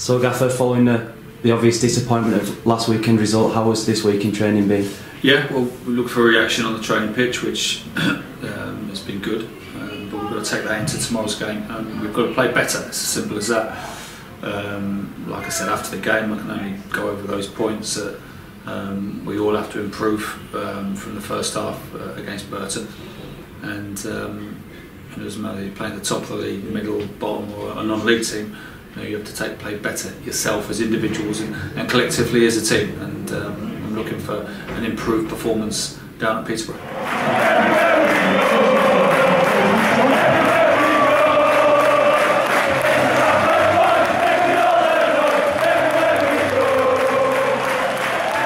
So, Gaffer, following the, the obvious disappointment of last weekend result, how was this week in training been? Yeah, well, we look for a reaction on the training pitch, which um, has been good. Um, but we've got to take that into tomorrow's game, and we've got to play better. It's as simple as that. Um, like I said after the game, I can only go over those points that um, we all have to improve um, from the first half uh, against Burton. And um, it doesn't matter you're playing the top of the league, middle, bottom, or a non-league team. You, know, you have to take play better yourself as individuals and, and collectively as a team. And um, I'm looking for an improved performance down at Peterborough.